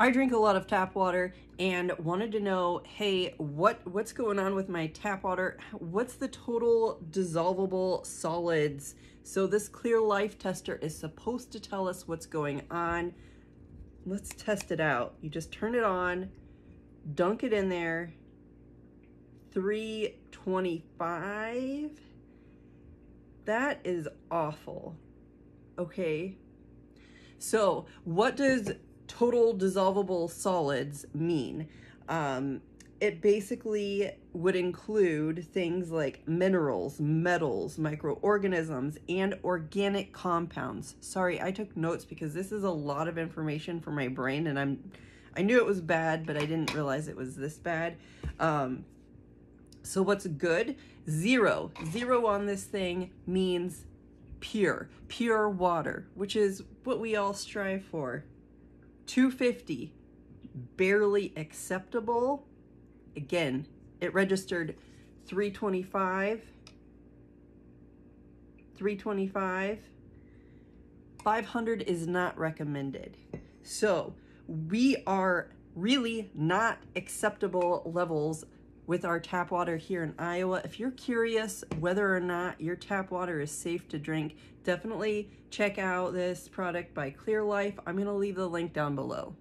I drink a lot of tap water and wanted to know, hey, what what's going on with my tap water? What's the total dissolvable solids? So this ClearLife tester is supposed to tell us what's going on. Let's test it out. You just turn it on, dunk it in there, 325. That is awful. Okay. So what does total dissolvable solids mean? Um, it basically would include things like minerals, metals, microorganisms, and organic compounds. Sorry, I took notes because this is a lot of information for my brain and I'm I knew it was bad, but I didn't realize it was this bad. Um, so what's good? Zero. Zero on this thing means pure, pure water, which is what we all strive for. 250, barely acceptable. Again, it registered 325, 325. 500 is not recommended. So we are really not acceptable levels with our tap water here in Iowa. If you're curious whether or not your tap water is safe to drink, definitely check out this product by ClearLife. I'm to leave the link down below.